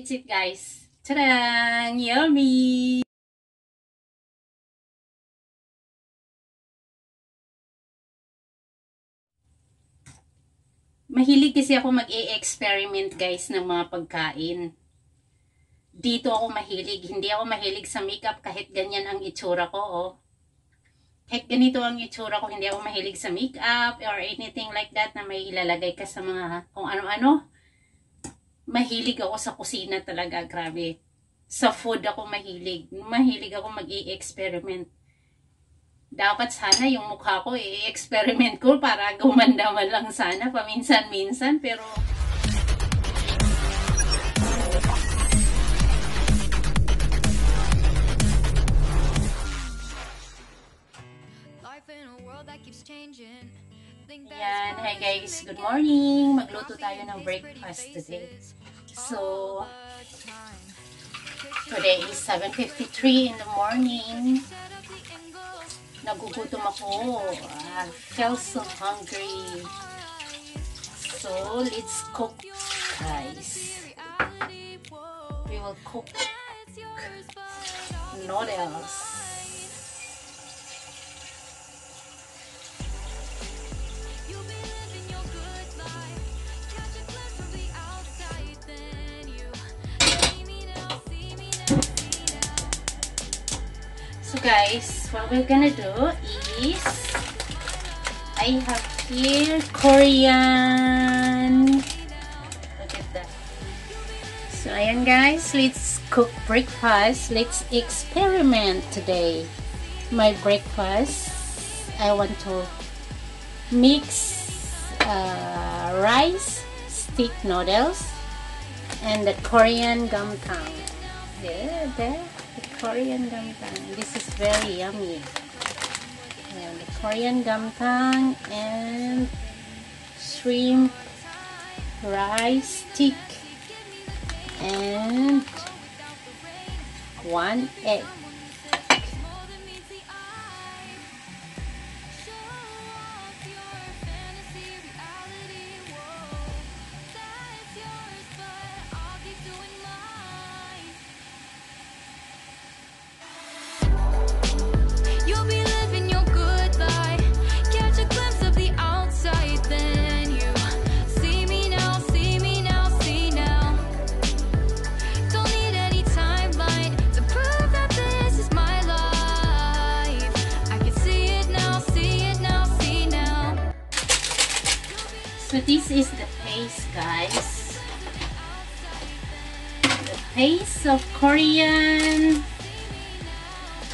It's it guys. Tadang! Yummy! Mahilig kasi ako mag-e-experiment guys ng mga pagkain. Dito ako mahilig. Hindi ako mahilig sa makeup kahit ganyan ang itsura ko. Oh. Kahit ganito ang itsura ko, hindi ako mahilig sa makeup or anything like that na may ilalagay ka sa mga kung ano-ano. Mahilig ako sa kusina talaga. Grabe. Sa food ako mahilig. Mahilig ako mag-e-experiment dapat sana yung mukha ko i-experiment ko para gumanda man lang sana paminsan-minsan pero Yan, hi guys, good morning. Magluto tayo ng breakfast today. So, today is 7.53 in the morning nagugutom ako. I feel so hungry. So, let's cook, guys. We will cook noodles. So guys, what we're gonna do is I have here Korean. Look at that. So ayan guys, let's cook breakfast. Let's experiment today. My breakfast, I want to mix uh, rice, stick noodles, and the Korean gomtang. Yeah, there. Korean gomtang. This is very yummy. And the Korean gomtang and shrimp rice stick and one egg. This is the paste guys. The paste of Korean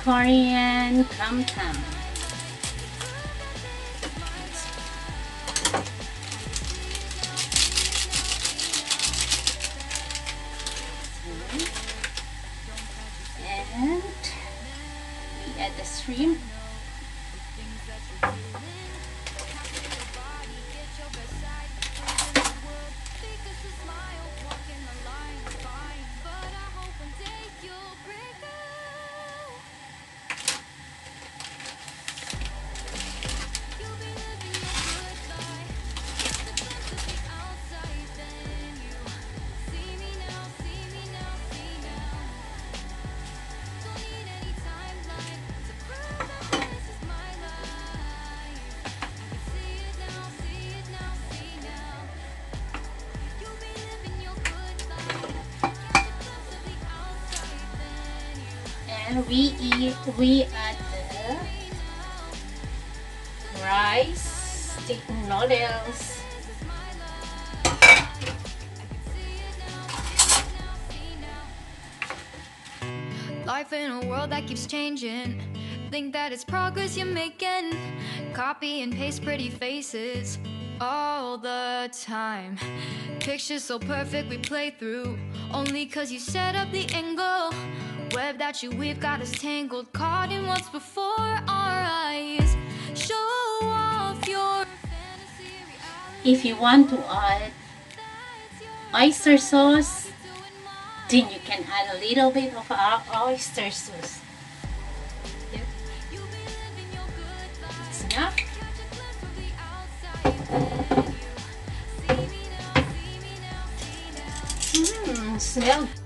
Korean kamtam. And we add the shrimp and we eat we add the rice stick noodles Life in a world that keeps changing. Think that it's progress you're making. Copy and paste pretty faces all the time. Pictures so perfect we play through. Only cause you set up the angle. Web that you weave got us tangled. Caught in what's before our eyes. Show off your fantasy if you want to add oyster sauce then you can add a little bit of oyster sauce You be living your good life. it's enough Catch a mm,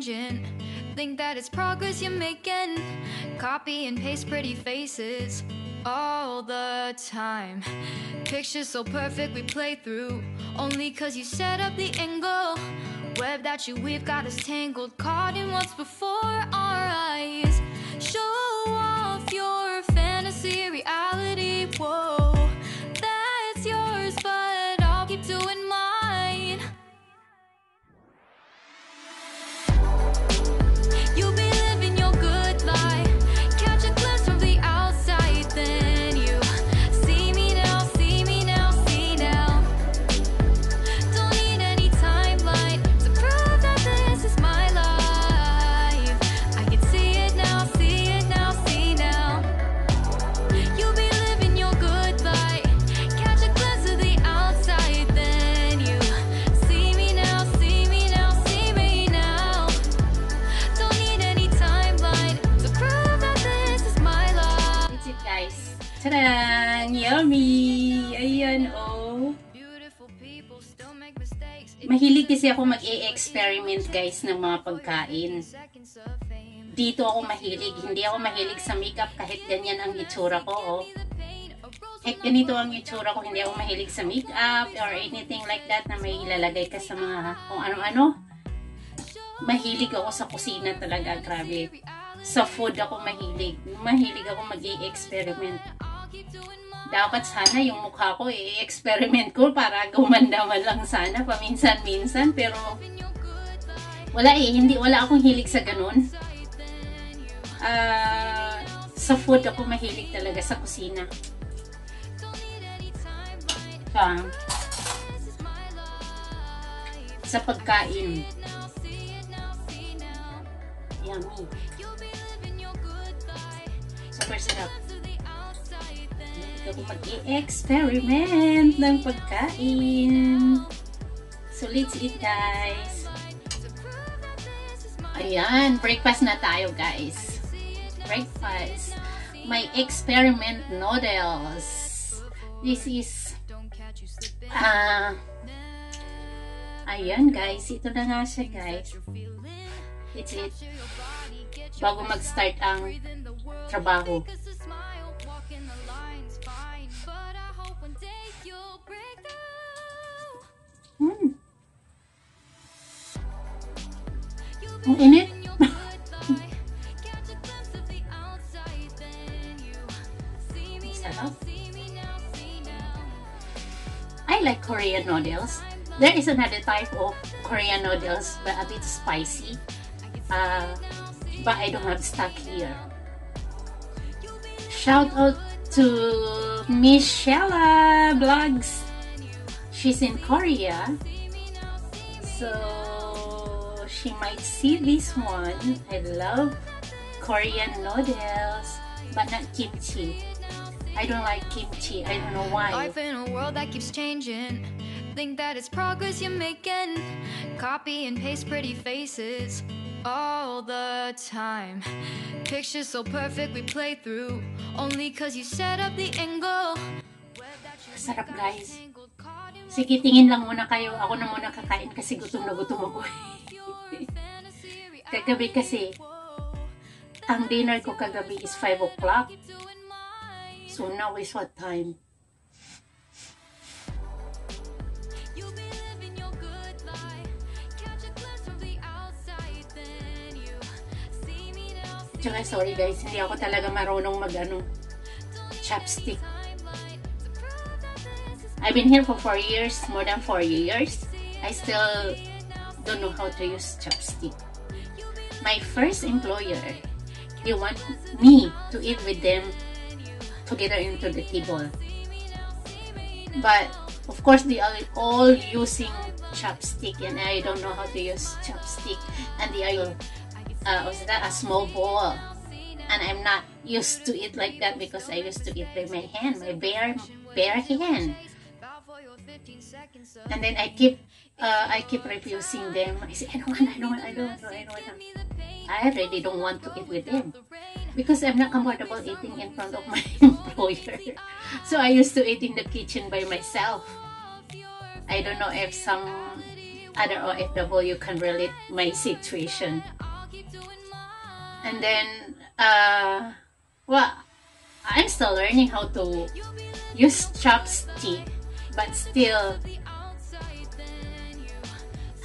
changing. Think that it's progress you're making. Copy and paste pretty faces all the time. Pictures so perfect we play through. Only cause you set up the angle. Web that you weave got us tangled. Caught in what's before our eyes. Show off your fantasy, reality. Ako mag-e-experiment guys ng mga pagkain. Dito ako mahilig. Hindi ako mahilig sa makeup kahit ganyan ang itsura ko oh. Kahit ganito ang itsura ko, hindi ako mahilig sa makeup or anything like that na may ilalagay ka sa mga kung ano-ano. Mahilig ako sa kusina talaga, grabe. Sa food ako mahilig. Mahilig ako mag-experiment. Dapat sana yung mukha ko i-experiment ko para gumanda man lang sana paminsan-minsan pero wala eh, hindi wala akong hilig sa ganun. Ah, sa food ako mahilig talaga sa kusina. Sa, sa pagkain. Yummy. Super sarap. Mahilig ako mag-experiment ng pagkain. So, let's eat guys. Ayan, breakfast na tayo guys. Breakfast. My experiment noodles. This is ah ayan guys, ito na nga siya guys. It's it. Bago mag-start ang trabaho. Init. Sarap. I like Korean noodles. There is another type of Korean noodles, but a bit spicy. Uh, but I don't have stock here. Shout out to Michelle Blogs. She's in Korea. So she might see this one. I love Korean noodles, but not kimchi. I don't like kimchi. I don't know why. Life in a world that keeps changing. Think that it's progress you're making. Copy and paste pretty faces all the time. Pictures so perfect we play through. Only cause you set up the angle. Sarap guys. Sige, tingin lang muna kayo. Ako na muna kakain kasi gutom na gutom ako. Kagabi kasi, ang dinner ko kagabi is 5 o'clock. So now is what time? Tsaka sorry guys, hindi ako talaga marunong mag ano, chopstick. I've been here for 4 years, more than 4 years. I still don't know how to use chopstick. My first employer, they want me to eat with them together into the table. But of course, they are all using chopstick, and I don't know how to use chopstick. And they are uh, a small bowl, and I'm not used to eat like that because I used to eat with my hand, my bare bare hand. And then I keep uh, I keep refusing them. I say I don't want, I don't want, I don't want, I don't want. I really don't want to eat with them because I'm not comfortable eating in front of my employer. So I used to eat in the kitchen by myself. I don't know if some other OFW can relate my situation. And then, uh, well, I'm still learning how to use chopstick, but still,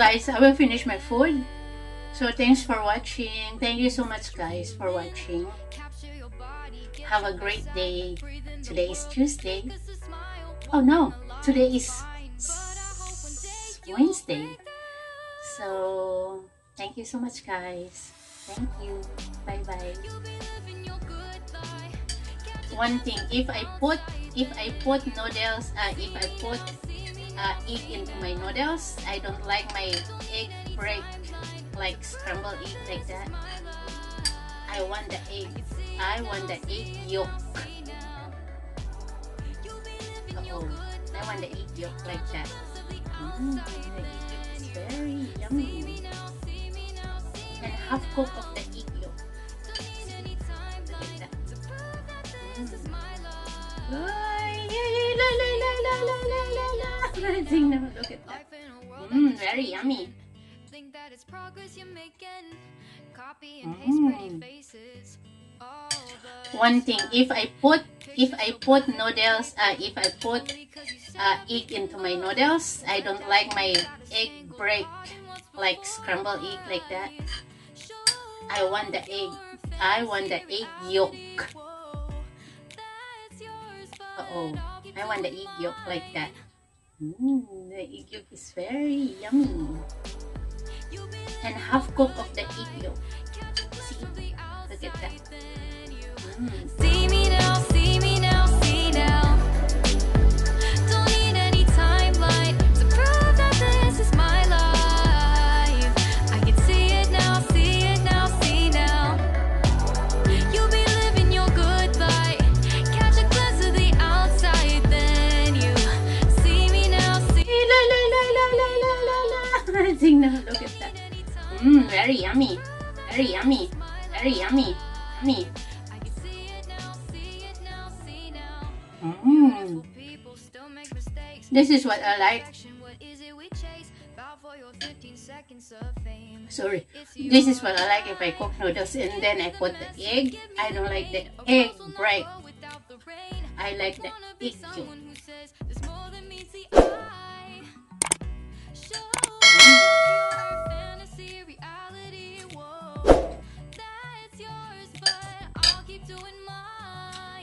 guys, I will finish my food. So thanks for watching. Thank you so much guys for watching. Have a great day. Today is Tuesday. Oh no, today is Wednesday. So thank you so much guys. Thank you. Bye bye. One thing, if I put if I put noodles, uh, if I put uh, egg into my noodles, I don't like my egg break like scrambled egg like that. I want the egg. I want the egg yolk. Uh oh, I want the egg yolk like that. Mm, is very yummy. And half cook of the egg yolk. That. Mm. Ay, la, la, la, la, la. Look at that. Mm, very yummy. Think that it's progress you're making. Copy and paste pretty faces. One thing, if I put if I put noodles, uh, if I put uh, egg into my noodles, I don't like my egg break like scrambled egg like that. I want the egg. I want the egg yolk. Uh oh. I want the egg yolk like that. Mm, the egg yolk is very yummy. And half cup of the egg yolk. See, look at that. Mm. Mistakes. This is what I like. Action, what is it we chase? Bow for your 15 seconds of fame. Sorry. This is what I like if I cook noodles and then I put the egg. I don't like the egg break. I like the egg yolk.